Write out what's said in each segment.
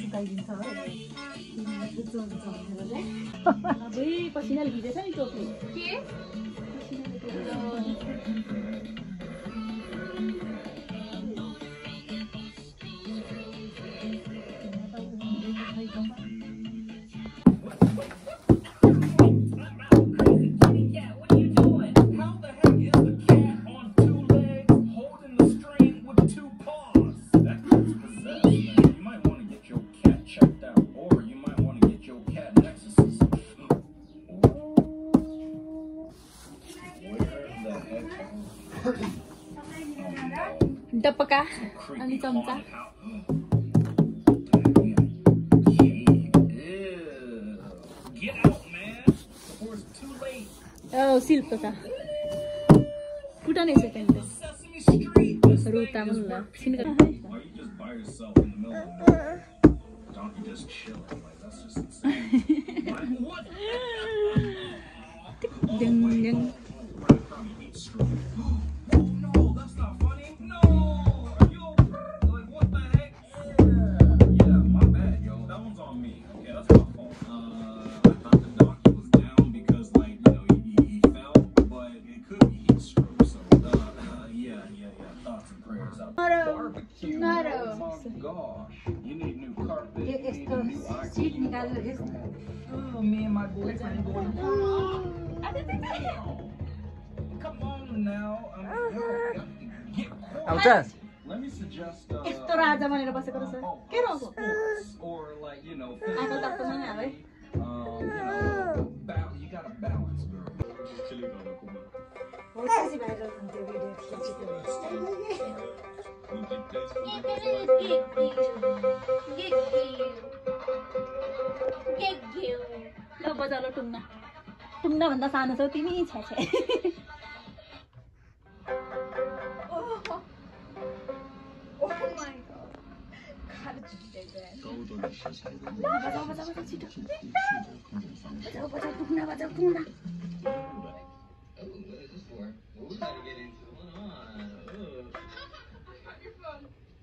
सुकाइदिन्छ है भिजेछ नि टोपी के Dapakah ang tomta? Oh, silpa ka. Puta na isa kanta. Ruta mo na. Sino ka? Ay. oh no, that's not funny. No, are you like what the heck? Yeah, yeah, my bad, yo. That one's on me. Yeah, that's my fault. I thought the doctor was down because like you know he, he fell, but it could be. So yeah, yeah, yeah. Thoughts and prayers out. Oh my gosh, you need new carpet. Oh, me and my Come on now. I mean, yo, y'all get caught. अब Let me suggest. Uh, यस्तो राजा भनेर बसेको रहेछ you के uh, रहेछ sports or like you know. आजकल त त्यस्तो छैन है Um, you know, bal- you gotta Get bro. ल बजालो टुङ्ना टुङ्ना भन्दा सानो छौ तिमी छ्या छ्या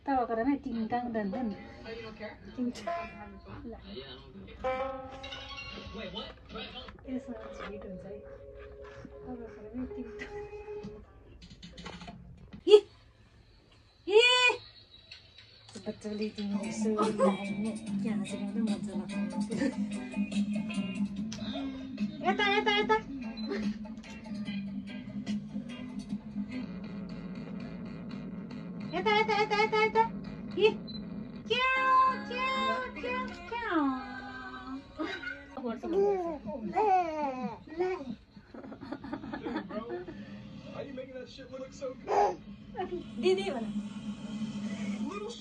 Tahu karena tingkang dan dan. Tingkang. Wait, iya, what? It's not sweet, don't say. Karena tingkang. Satelliten så gärna så kan du mot den. Vänta, vänta, vänta! Vänta, vänta, vänta, vänta, vänta! Kjau, kjau, kjau, kjau! How you making that shit look so good? Okay, do you do it? Yo,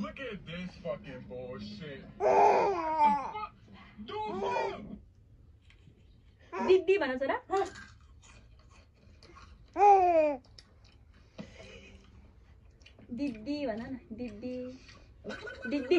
look at this fucking bullshit. दीदी बनो जरा दीदी बना ना दीदी दीदी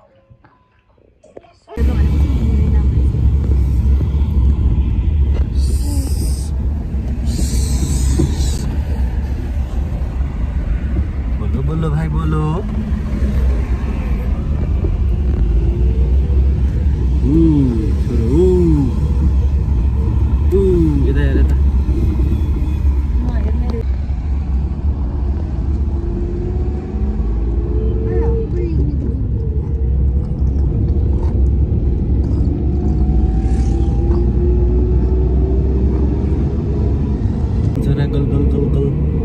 từ từ từ từ.